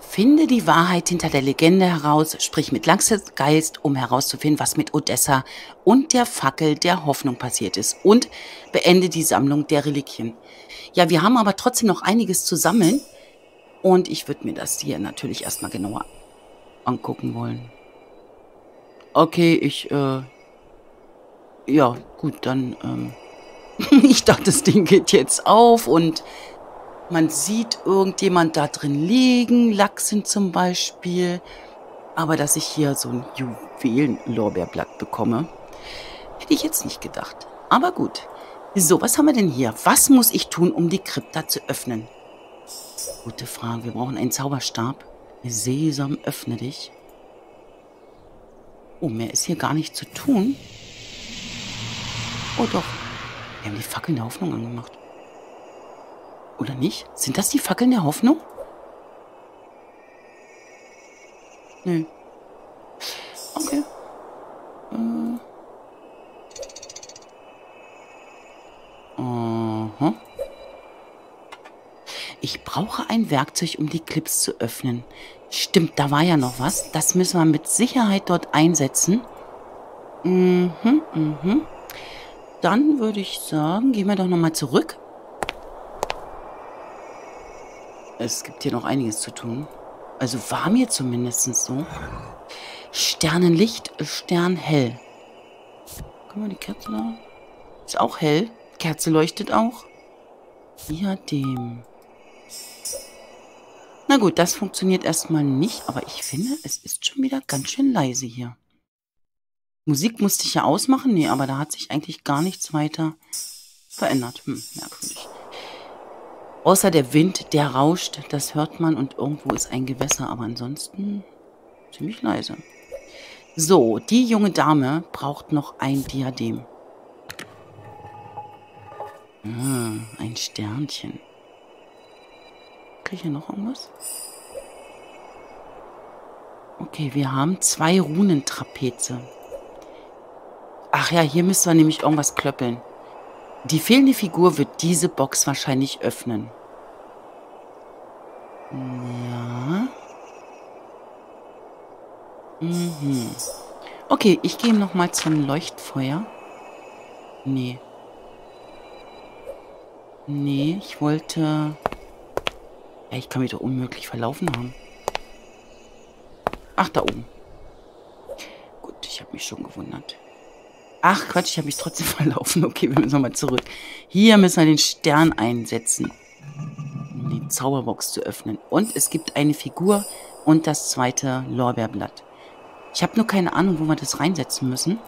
Finde die Wahrheit hinter der Legende heraus, sprich mit Langstes Geist, um herauszufinden, was mit Odessa und der Fackel der Hoffnung passiert ist. Und beende die Sammlung der Reliquien. Ja, wir haben aber trotzdem noch einiges zu sammeln. Und ich würde mir das hier natürlich erstmal genauer angucken wollen. Okay, ich, äh, ja, gut, dann, ähm, ich dachte, das Ding geht jetzt auf und man sieht irgendjemand da drin liegen, Lachsen zum Beispiel. Aber dass ich hier so ein Juwelen-Lorbeerblatt bekomme, hätte ich jetzt nicht gedacht. Aber gut. So, was haben wir denn hier? Was muss ich tun, um die Krypta zu öffnen? Gute Frage. Wir brauchen einen Zauberstab. Sesam, öffne dich. Oh, mehr ist hier gar nicht zu tun. Oh doch. Wir haben die Fackeln der Hoffnung angemacht. Oder nicht? Sind das die Fackeln der Hoffnung? Nö. Okay. Äh. Aha. Ich brauche ein Werkzeug, um die Clips zu öffnen. Stimmt, da war ja noch was. Das müssen wir mit Sicherheit dort einsetzen. Mhm, mhm. Dann würde ich sagen, gehen wir doch nochmal zurück. Es gibt hier noch einiges zu tun. Also war mir zumindest so. Sternenlicht, Sternhell. Guck mal, die Kerze da. Ist auch hell. Kerze leuchtet auch. Diadem. Na gut, das funktioniert erstmal nicht, aber ich finde, es ist schon wieder ganz schön leise hier. Musik musste ich ja ausmachen, nee, aber da hat sich eigentlich gar nichts weiter verändert. Hm, merkwürdig. Außer der Wind, der rauscht, das hört man und irgendwo ist ein Gewässer, aber ansonsten ziemlich leise. So, die junge Dame braucht noch ein Diadem. Ah, ein Sternchen. Kriege ich hier noch irgendwas? Okay, wir haben zwei Runentrapeze. Ach ja, hier müssen wir nämlich irgendwas klöppeln. Die fehlende Figur wird diese Box wahrscheinlich öffnen. Ja. Mhm. Okay, ich gehe nochmal zum Leuchtfeuer. Nee. Nee, ich wollte... Ja, ich kann mich doch unmöglich verlaufen haben. Ach, da oben. Gut, ich habe mich schon gewundert. Ach, Quatsch, ich habe mich trotzdem verlaufen. Okay, wir müssen nochmal zurück. Hier müssen wir den Stern einsetzen, um die Zauberbox zu öffnen. Und es gibt eine Figur und das zweite Lorbeerblatt. Ich habe nur keine Ahnung, wo wir das reinsetzen müssen.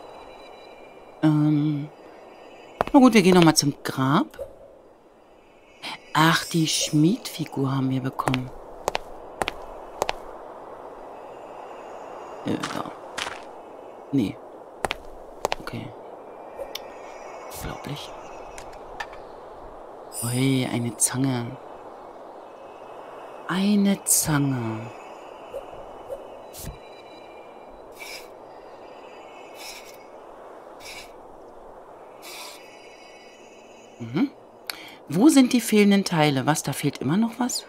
Ähm, na gut, wir gehen nochmal zum Grab. Ach, die Schmiedfigur haben wir bekommen. Äh, ja. Nee. Okay. Unglaublich. Ui, eine Zange. Eine Zange. Mhm. Wo sind die fehlenden Teile? Was, da fehlt immer noch was?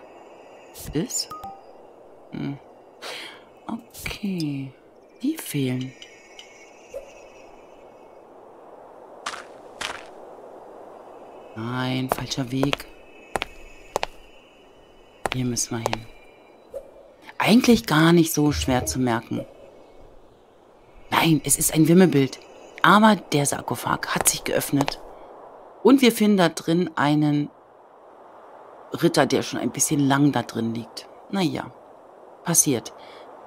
Ist? Hm. Okay. Die fehlen. Nein, falscher Weg. Hier müssen wir hin. Eigentlich gar nicht so schwer zu merken. Nein, es ist ein Wimmelbild. Aber der Sarkophag hat sich geöffnet. Und wir finden da drin einen Ritter, der schon ein bisschen lang da drin liegt. Naja, passiert.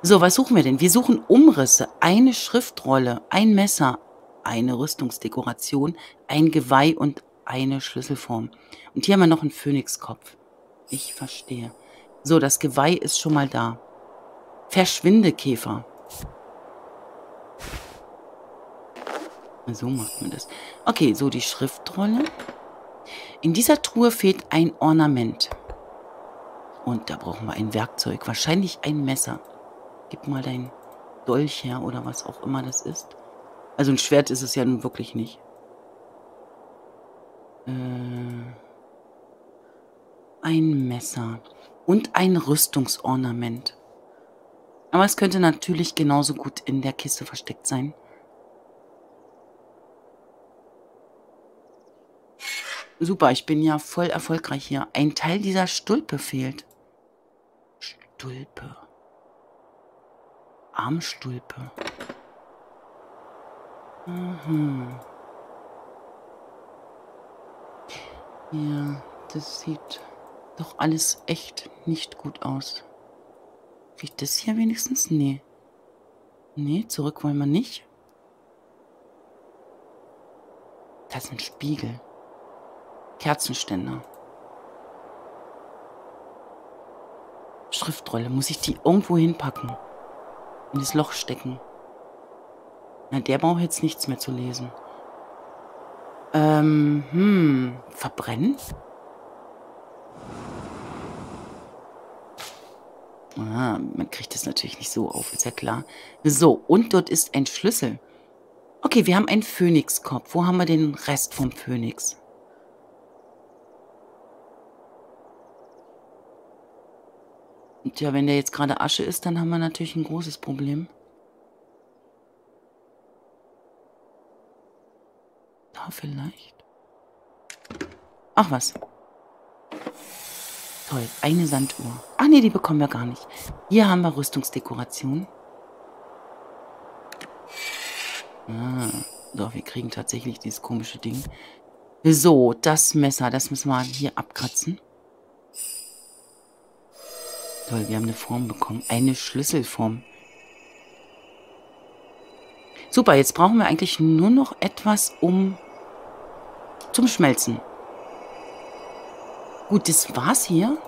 So, was suchen wir denn? Wir suchen Umrisse, eine Schriftrolle, ein Messer, eine Rüstungsdekoration, ein Geweih und eine Schlüsselform. Und hier haben wir noch einen Phönixkopf. Ich verstehe. So, das Geweih ist schon mal da. Verschwindekäfer. So macht man das. Okay, so die Schriftrolle. In dieser Truhe fehlt ein Ornament. Und da brauchen wir ein Werkzeug. Wahrscheinlich ein Messer. Gib mal dein Dolch her oder was auch immer das ist. Also ein Schwert ist es ja nun wirklich nicht. Äh, ein Messer. Und ein Rüstungsornament. Aber es könnte natürlich genauso gut in der Kiste versteckt sein. Super, ich bin ja voll erfolgreich hier. Ein Teil dieser Stulpe fehlt. Stulpe. Armstulpe. Mhm. Ja, das sieht doch alles echt nicht gut aus. Riecht das hier wenigstens? Nee. Nee, zurück wollen wir nicht. Das ist ein Spiegel. Kerzenständer. Schriftrolle. Muss ich die irgendwo hinpacken? In das Loch stecken? Na, der braucht jetzt nichts mehr zu lesen. Ähm, hm, verbrennen? Ah, man kriegt das natürlich nicht so auf, ist ja klar. So, und dort ist ein Schlüssel. Okay, wir haben einen Phönixkopf. Wo haben wir den Rest vom Phönix? Und ja, wenn der jetzt gerade Asche ist, dann haben wir natürlich ein großes Problem. Da vielleicht. Ach was. Toll, eine Sanduhr. Ach nee, die bekommen wir gar nicht. Hier haben wir Rüstungsdekoration. Ah, doch, wir kriegen tatsächlich dieses komische Ding. So, das Messer, das müssen wir hier abkratzen. Toll, wir haben eine Form bekommen. Eine Schlüsselform. Super, jetzt brauchen wir eigentlich nur noch etwas, um zum Schmelzen. Gut, das war's hier.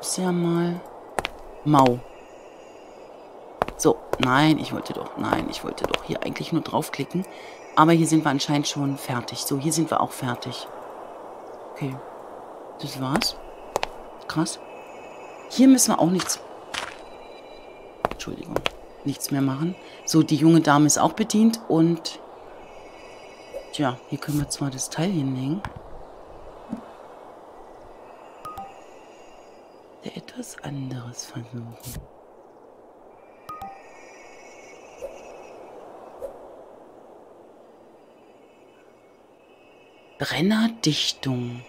Ist ja mal mau. So, nein, ich wollte doch, nein, ich wollte doch hier eigentlich nur draufklicken. Aber hier sind wir anscheinend schon fertig. So, hier sind wir auch fertig. Okay, das war's. Krass. Hier müssen wir auch nichts... Entschuldigung. Nichts mehr machen. So, die junge Dame ist auch bedient und... Tja, hier können wir zwar das Teil hinlegen. etwas anderes versuchen. Brennerdichtung.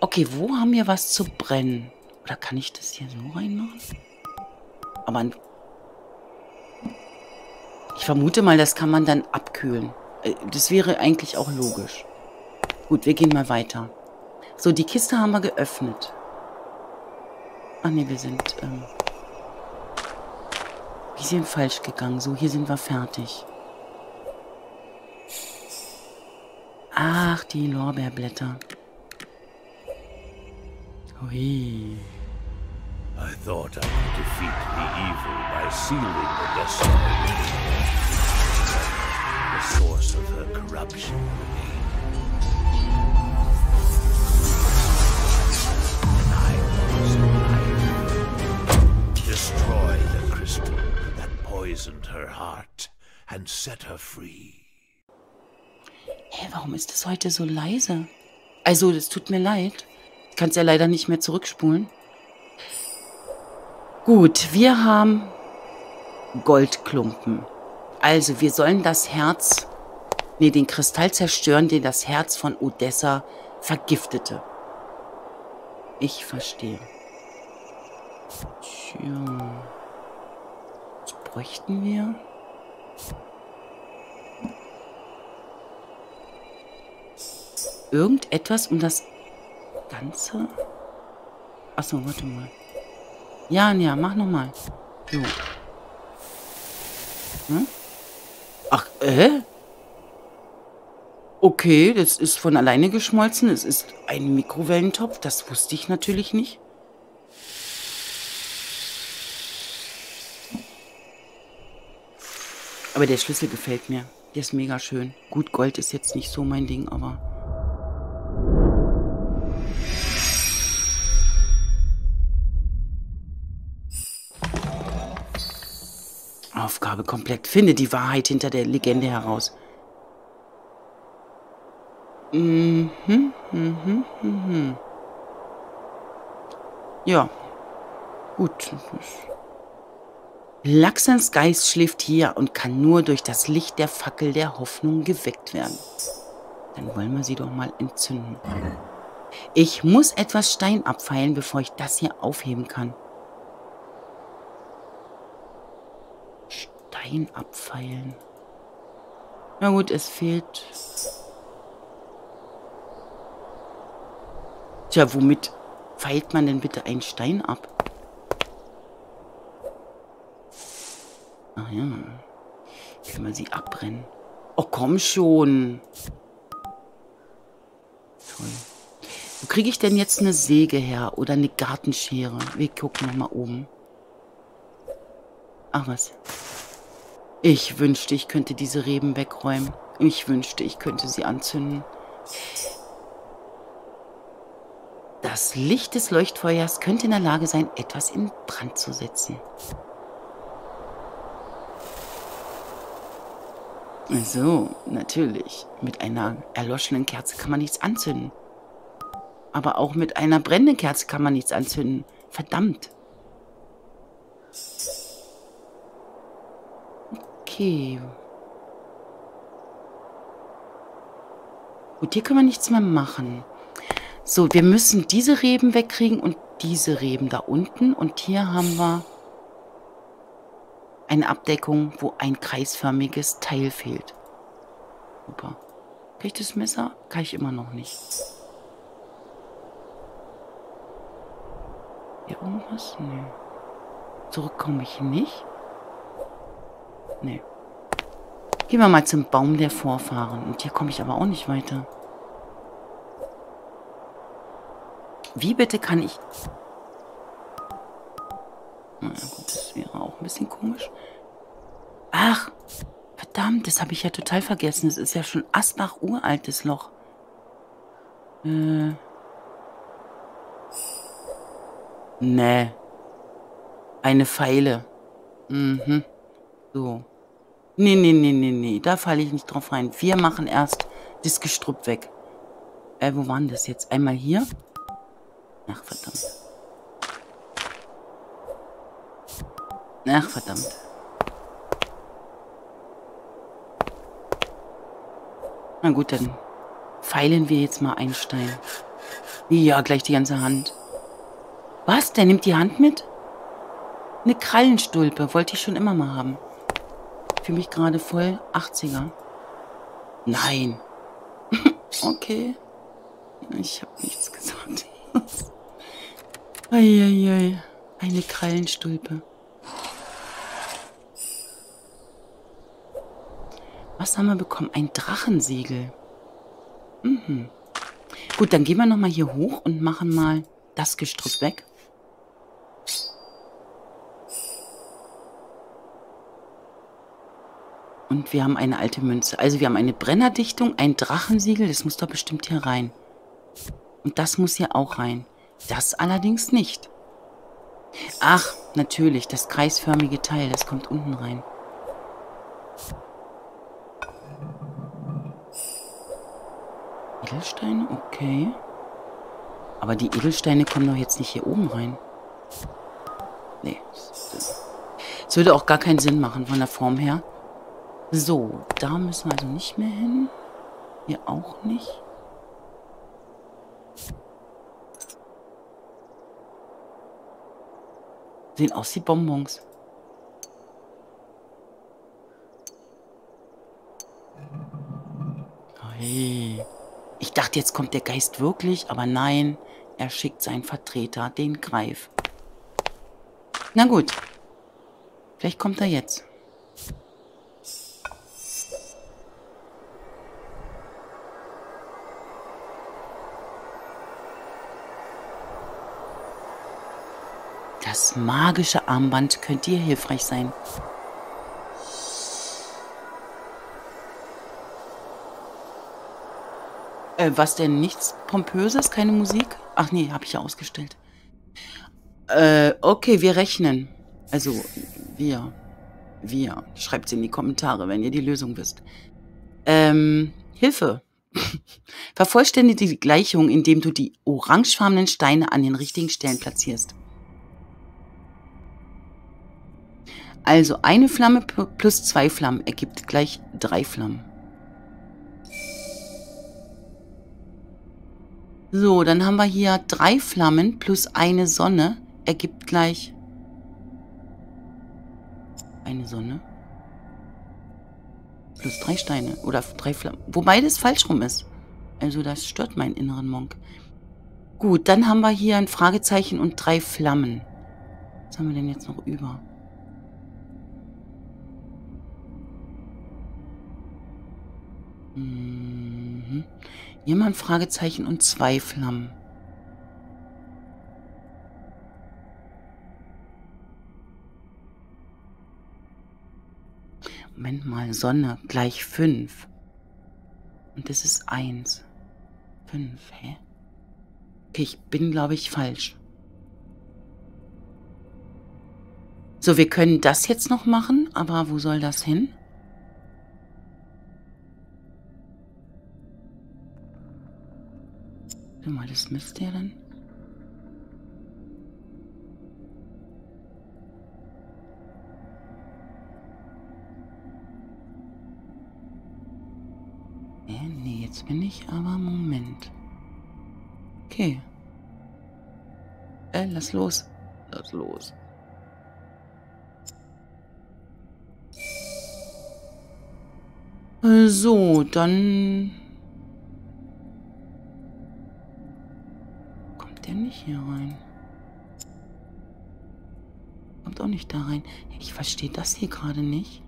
Okay, wo haben wir was zu brennen? Oder kann ich das hier so reinmachen? Aber ich vermute mal, das kann man dann abkühlen. Äh, das wäre eigentlich auch logisch. Gut, wir gehen mal weiter. So, die Kiste haben wir geöffnet. Ach nee, wir sind, ähm, wir sind falsch gegangen. So, hier sind wir fertig. Ach, die Lorbeerblätter. Hui. I thought I could defeat the evil by sealing the destiny. Source of her corruption Destroy the crystal that poisoned her heart and set her free. Hä, warum ist das heute so leise? Also, das tut mir leid. Ich kann es ja leider nicht mehr zurückspulen. Gut, wir haben Goldklumpen. Also, wir sollen das Herz, nee, den Kristall zerstören, den das Herz von Odessa vergiftete. Ich verstehe. Tja. Was bräuchten wir? Irgendetwas, um das Ganze... Achso, warte mal. Ja, ja, mach nochmal. So. Hm? Ach, äh? Okay, das ist von alleine geschmolzen. Es ist ein Mikrowellentopf. Das wusste ich natürlich nicht. Aber der Schlüssel gefällt mir. Der ist mega schön. Gut, Gold ist jetzt nicht so mein Ding, aber... Aufgabe komplett. Finde die Wahrheit hinter der Legende heraus. Mhm, mhm, mhm. Ja. Gut. Laxens Geist schläft hier und kann nur durch das Licht der Fackel der Hoffnung geweckt werden. Dann wollen wir sie doch mal entzünden. Ich muss etwas Stein abfeilen, bevor ich das hier aufheben kann. Stein abfeilen. Na gut, es fehlt... Tja, womit feilt man denn bitte einen Stein ab? Ach ja. Können wir sie abbrennen? Oh, komm schon. Toll. Wo kriege ich denn jetzt eine Säge her? Oder eine Gartenschere? Wir gucken nochmal oben. Ach was. Ich wünschte, ich könnte diese Reben wegräumen. Ich wünschte, ich könnte sie anzünden. Das Licht des Leuchtfeuers könnte in der Lage sein, etwas in Brand zu setzen. So, natürlich. Mit einer erloschenen Kerze kann man nichts anzünden. Aber auch mit einer brennenden Kerze kann man nichts anzünden. Verdammt. Okay. Gut, hier können wir nichts mehr machen. So, wir müssen diese Reben wegkriegen und diese Reben da unten. Und hier haben wir eine Abdeckung, wo ein kreisförmiges Teil fehlt. Super. Kann ich das Messer? Kann ich immer noch nicht. Hier irgendwas? Nee. Zurück komme ich nicht. Nee. Gehen wir mal zum Baum der Vorfahren. Und hier komme ich aber auch nicht weiter. Wie bitte kann ich... Na gut, das wäre auch ein bisschen komisch. Ach, verdammt, das habe ich ja total vergessen. Das ist ja schon Asbach uraltes Loch. Äh... Nee. Eine Pfeile. Mhm. So. Nee, nee, nee, nee, nee. Da falle ich nicht drauf rein. Wir machen erst das Gestrüpp weg. Äh, wo waren das jetzt? Einmal hier. Ach, verdammt. Ach, verdammt. Na gut, dann feilen wir jetzt mal einen Stein. Ja, gleich die ganze Hand. Was? Der nimmt die Hand mit? Eine Krallenstulpe. Wollte ich schon immer mal haben. Für mich gerade voll 80er. Nein. okay. Ich habe nichts gesagt. Eieiei. Eine Krallenstulpe. Was haben wir bekommen? Ein Drachensegel. Mhm. Gut, dann gehen wir nochmal hier hoch und machen mal das Gestrüpp weg. Und wir haben eine alte Münze. Also wir haben eine Brennerdichtung, ein Drachensiegel. Das muss doch bestimmt hier rein. Und das muss hier auch rein. Das allerdings nicht. Ach, natürlich, das kreisförmige Teil, das kommt unten rein. Edelsteine? Okay. Aber die Edelsteine kommen doch jetzt nicht hier oben rein. Nee. Das würde auch gar keinen Sinn machen von der Form her. So, da müssen wir also nicht mehr hin. Hier auch nicht. Sehen aus wie Bonbons. Hey. Ich dachte, jetzt kommt der Geist wirklich, aber nein, er schickt seinen Vertreter, den Greif. Na gut. Vielleicht kommt er jetzt. Magische Armband könnte dir hilfreich sein. Äh, was denn? Nichts Pompöses? Keine Musik? Ach nee, habe ich ja ausgestellt. Äh, okay, wir rechnen. Also, wir. Wir. Schreibt es in die Kommentare, wenn ihr die Lösung wisst. Ähm, Hilfe. Vervollständige die Gleichung, indem du die orangefarbenen Steine an den richtigen Stellen platzierst. Also eine Flamme plus zwei Flammen ergibt gleich drei Flammen. So, dann haben wir hier drei Flammen plus eine Sonne ergibt gleich eine Sonne. Plus drei Steine oder drei Flammen. Wobei das falsch rum ist. Also das stört meinen inneren Monk. Gut, dann haben wir hier ein Fragezeichen und drei Flammen. Was haben wir denn jetzt noch über? Mhm. Hier Fragezeichen und zwei Flammen. Moment mal, Sonne gleich 5. Und das ist 1. 5, hä? Okay, ich bin, glaube ich, falsch. So, wir können das jetzt noch machen, aber wo soll das hin? Guck mal, das müsste ja dann... Äh, nee, jetzt bin ich aber... Moment. Okay. Äh, lass los. Lass los. So, dann nicht hier rein? Kommt auch nicht da rein. Ich verstehe das hier gerade nicht.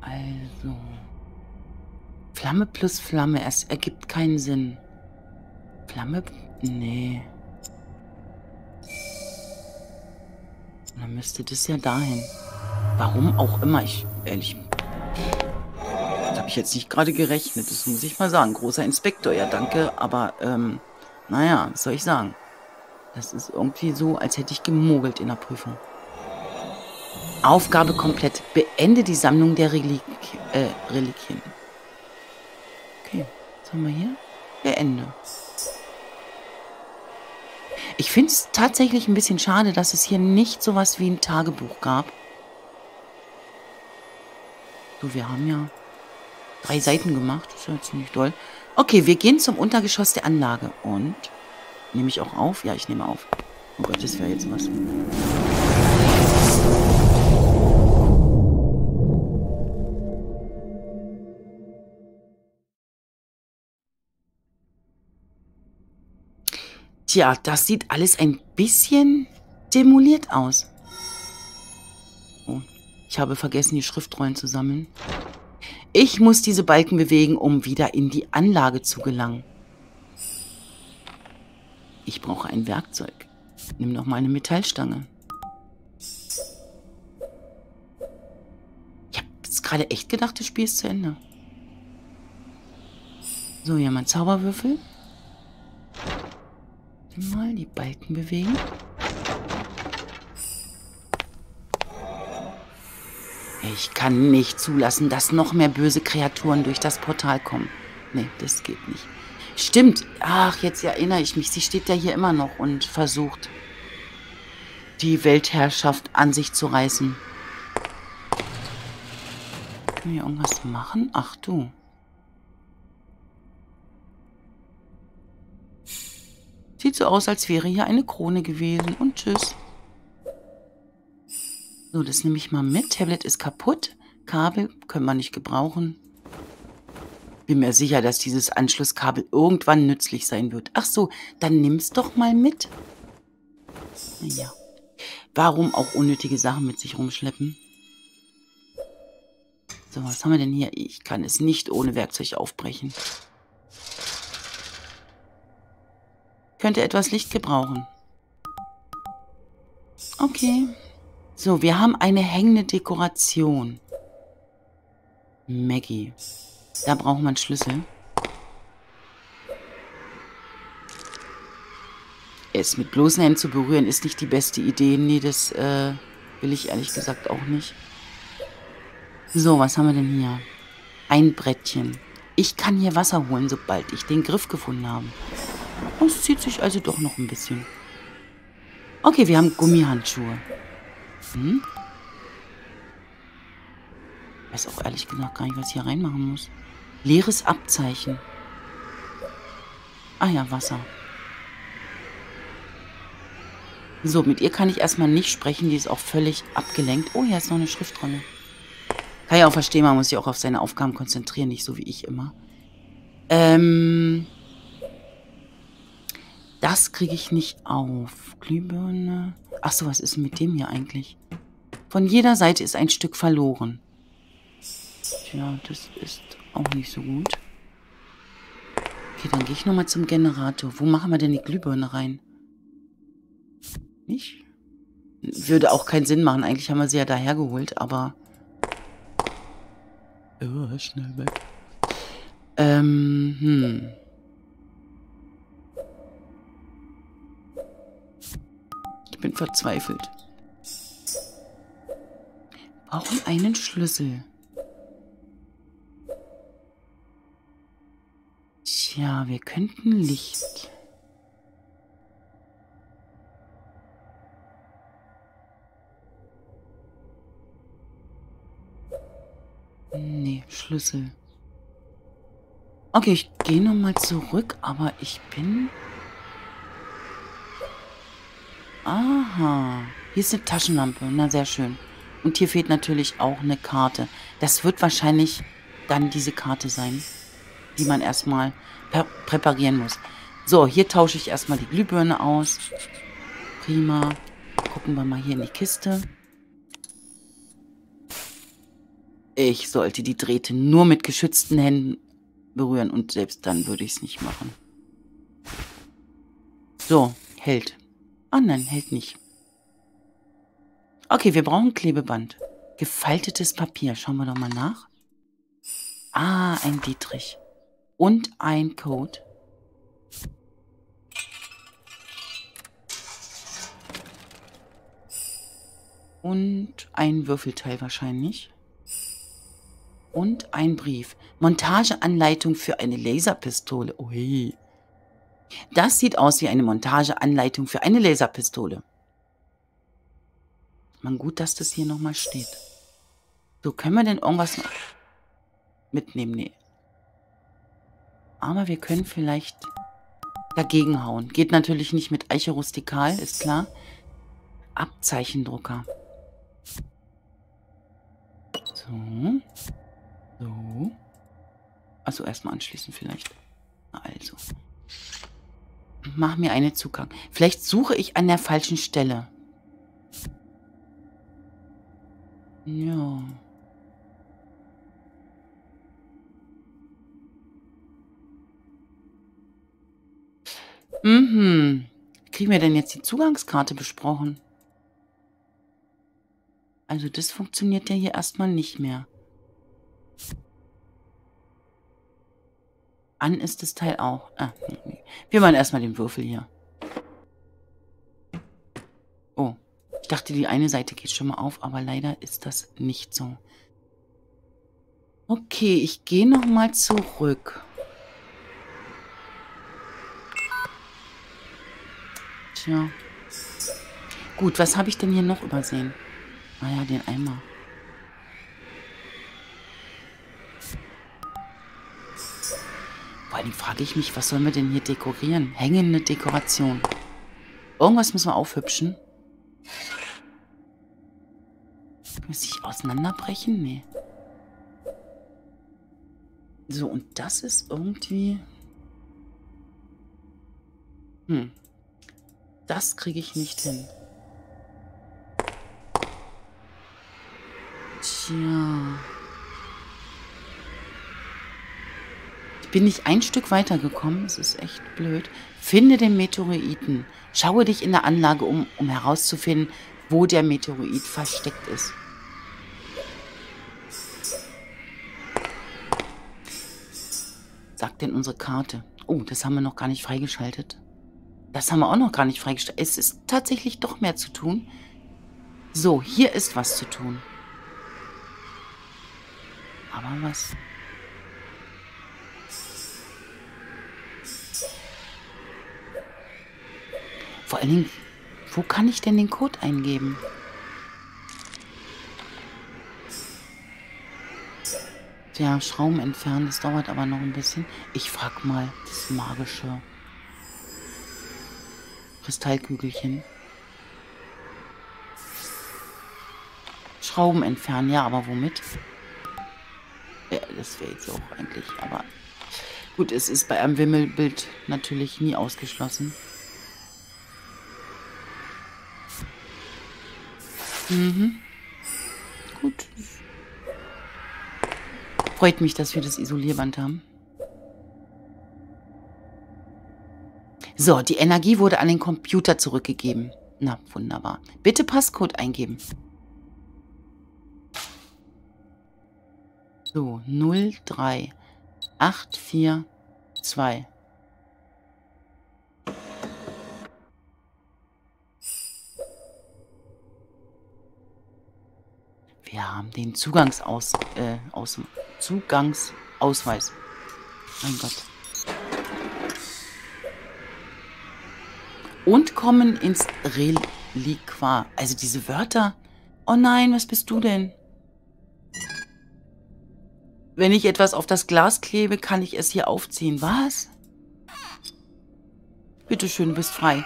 Also. Flamme plus Flamme. Es ergibt keinen Sinn. Flamme? Nee. Dann müsste das ja dahin. Warum auch immer. Ich, ehrlich, das habe ich jetzt nicht gerade gerechnet. Das muss ich mal sagen. Großer Inspektor, ja danke. Aber, ähm, naja, was soll ich sagen? Das ist irgendwie so, als hätte ich gemogelt in der Prüfung. Aufgabe komplett. Beende die Sammlung der Relik äh, Reliquien. Okay, was haben wir hier? Beende. Ich finde es tatsächlich ein bisschen schade, dass es hier nicht sowas wie ein Tagebuch gab. So, wir haben ja drei Seiten gemacht. Das ist ja ziemlich doll. Okay, wir gehen zum Untergeschoss der Anlage. Und? Nehme ich auch auf? Ja, ich nehme auf. Oh Gott, das wäre jetzt was. Tja, das sieht alles ein bisschen demoliert aus. Ich habe vergessen, die Schriftrollen zu sammeln. Ich muss diese Balken bewegen, um wieder in die Anlage zu gelangen. Ich brauche ein Werkzeug. Nimm noch mal eine Metallstange. Ich habe jetzt gerade echt gedacht, das Spiel ist zu Ende. So, hier mein Zauberwürfel. Mal die Balken bewegen. Ich kann nicht zulassen, dass noch mehr böse Kreaturen durch das Portal kommen. Nee, das geht nicht. Stimmt. Ach, jetzt erinnere ich mich. Sie steht ja hier immer noch und versucht, die Weltherrschaft an sich zu reißen. Können wir irgendwas machen? Ach du. Sieht so aus, als wäre hier eine Krone gewesen. Und tschüss. So, das nehme ich mal mit. Tablet ist kaputt. Kabel können wir nicht gebrauchen. Bin mir sicher, dass dieses Anschlusskabel irgendwann nützlich sein wird. Ach so, dann nimm's doch mal mit. Naja. Warum auch unnötige Sachen mit sich rumschleppen? So, was haben wir denn hier? Ich kann es nicht ohne Werkzeug aufbrechen. Könnte etwas Licht gebrauchen. Okay. So, wir haben eine hängende Dekoration. Maggie. Da braucht man Schlüssel. Es mit bloßen Händen zu berühren ist nicht die beste Idee. Nee, das äh, will ich ehrlich gesagt auch nicht. So, was haben wir denn hier? Ein Brettchen. Ich kann hier Wasser holen, sobald ich den Griff gefunden habe. Und es zieht sich also doch noch ein bisschen. Okay, wir haben Gummihandschuhe. Hm? Weiß auch ehrlich gesagt gar nicht, was ich hier reinmachen muss. Leeres Abzeichen. Ah ja, Wasser. So, mit ihr kann ich erstmal nicht sprechen. Die ist auch völlig abgelenkt. Oh, hier ist noch eine Schriftrolle. Kann ich auch verstehen, man muss sich auch auf seine Aufgaben konzentrieren, nicht so wie ich immer. Ähm, das kriege ich nicht auf. Glühbirne. Achso, was ist mit dem hier eigentlich? Von jeder Seite ist ein Stück verloren. Tja, das ist auch nicht so gut. Okay, dann gehe ich nochmal zum Generator. Wo machen wir denn die Glühbirne rein? Nicht? Würde auch keinen Sinn machen. Eigentlich haben wir sie ja dahergeholt, aber... Oh, schnell weg. Ähm, hm. Bin verzweifelt. Brauchen einen Schlüssel. Tja, wir könnten Licht. Nee, Schlüssel. Okay, ich gehe nochmal zurück, aber ich bin... Aha. Hier ist eine Taschenlampe. Na, sehr schön. Und hier fehlt natürlich auch eine Karte. Das wird wahrscheinlich dann diese Karte sein, die man erstmal präparieren muss. So, hier tausche ich erstmal die Glühbirne aus. Prima. Gucken wir mal hier in die Kiste. Ich sollte die Drähte nur mit geschützten Händen berühren und selbst dann würde ich es nicht machen. So, hält. Ah nein, hält nicht. Okay, wir brauchen Klebeband. Gefaltetes Papier. Schauen wir doch mal nach. Ah, ein Dietrich. Und ein Code. Und ein Würfelteil wahrscheinlich und ein Brief. Montageanleitung für eine Laserpistole. Ui. Das sieht aus wie eine Montageanleitung für eine Laserpistole. Man gut, dass das hier nochmal steht. So, können wir denn irgendwas mitnehmen? Nee. Aber wir können vielleicht dagegen hauen. Geht natürlich nicht mit Eiche rustikal, ist klar. Abzeichendrucker. So. So. Also erstmal anschließen vielleicht. Also. Mach mir einen Zugang. Vielleicht suche ich an der falschen Stelle. Ja. Mhm. Kriegen wir denn jetzt die Zugangskarte besprochen? Also das funktioniert ja hier erstmal nicht mehr. An ist das Teil auch. Ah, wir machen erstmal den Würfel hier. Oh, ich dachte, die eine Seite geht schon mal auf, aber leider ist das nicht so. Okay, ich gehe nochmal zurück. Tja. Gut, was habe ich denn hier noch übersehen? Ah ja, den Eimer. Vor allem frage ich mich, was sollen wir denn hier dekorieren? Hängende Dekoration. Irgendwas müssen wir aufhübschen. Muss ich auseinanderbrechen? Nee. So, und das ist irgendwie... Hm. Das kriege ich nicht hin. Tja... bin ich ein Stück weitergekommen. Es ist echt blöd. Finde den Meteoriten. Schaue dich in der Anlage um, um herauszufinden, wo der Meteorit versteckt ist. Sagt denn unsere Karte? Oh, das haben wir noch gar nicht freigeschaltet. Das haben wir auch noch gar nicht freigestellt. Es ist tatsächlich doch mehr zu tun. So, hier ist was zu tun. Aber was? Vor allen Dingen, wo kann ich denn den Code eingeben? Ja, Schrauben entfernen, das dauert aber noch ein bisschen. Ich frag mal das magische Kristallkügelchen. Schrauben entfernen, ja, aber womit? Ja, das wäre jetzt auch eigentlich, aber gut, es ist bei einem Wimmelbild natürlich nie ausgeschlossen. Mhm. Gut. Freut mich, dass wir das Isolierband haben. So, die Energie wurde an den Computer zurückgegeben. Na, wunderbar. Bitte Passcode eingeben. So, 03842. den Zugangsaus, äh, aus, Zugangsausweis. Mein Gott. Und kommen ins Reliquar. Also diese Wörter. Oh nein, was bist du denn? Wenn ich etwas auf das Glas klebe, kann ich es hier aufziehen. Was? Bitte schön, du bist frei.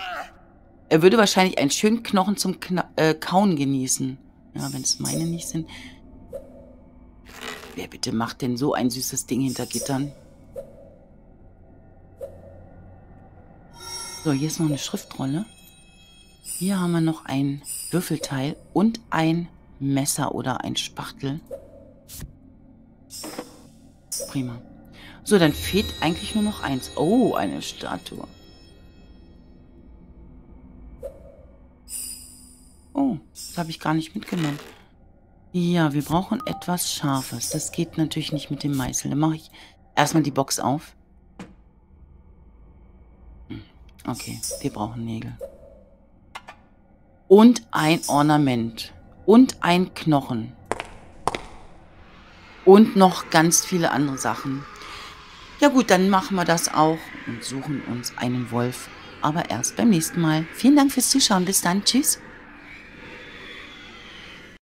Er würde wahrscheinlich einen schönen Knochen zum Kna äh, Kauen genießen. Ja, wenn es meine nicht sind. Wer bitte macht denn so ein süßes Ding hinter Gittern? So, hier ist noch eine Schriftrolle. Hier haben wir noch ein Würfelteil und ein Messer oder ein Spachtel. Prima. So, dann fehlt eigentlich nur noch eins. Oh, eine Statue. Oh, das habe ich gar nicht mitgenommen. Ja, wir brauchen etwas Scharfes. Das geht natürlich nicht mit dem Meißel. Dann mache ich erstmal die Box auf. Hm, okay, wir brauchen Nägel. Und ein Ornament. Und ein Knochen. Und noch ganz viele andere Sachen. Ja gut, dann machen wir das auch und suchen uns einen Wolf. Aber erst beim nächsten Mal. Vielen Dank fürs Zuschauen. Bis dann. Tschüss.